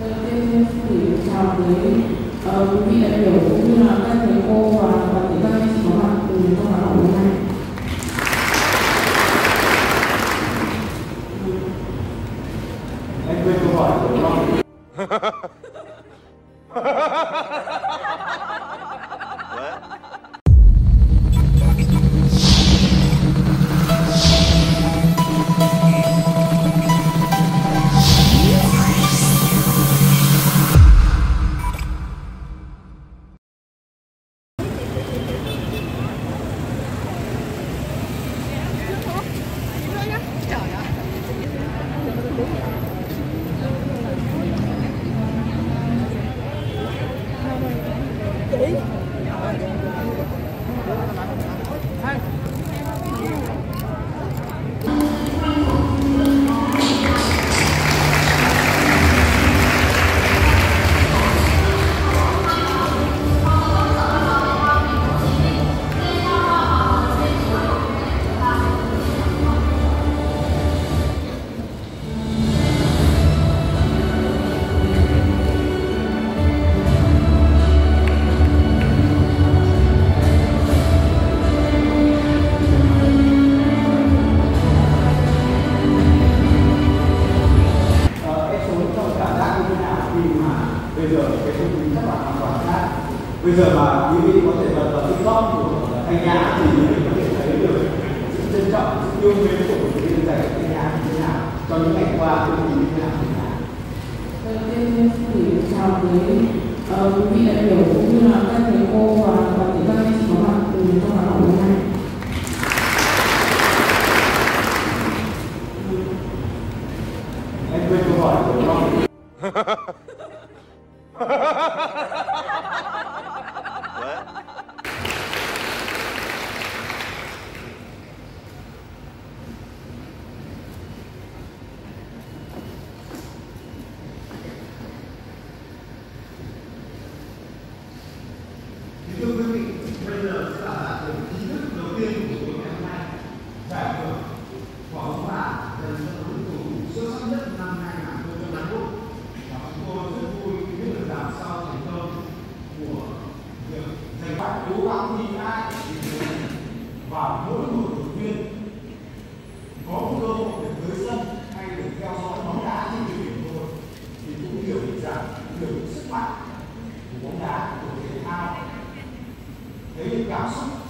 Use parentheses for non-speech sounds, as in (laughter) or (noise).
Đầu tiên gửi chào tới quý vị đại biểu cũng như là các thầy cô và các anh chị có mặt từ câu lạc hôm nay. Anh quên câu hỏi của đúng bây giờ mà quý vị có thể bật vào tiktok của thanh nhã thì quý vị có thể thấy được sự trân trọng sự yêu mến của quý vị dành cho thanh nhã như thế nào trong những ngày qua không khí như thế nào Đầu tiên xin gửi chào tới ờ, quý vị đại biểu cũng như là các thầy cô và toàn thể các anh chị có mặt câu lạc bộ hôm nay. anh quên câu hỏi của (laughs) thấy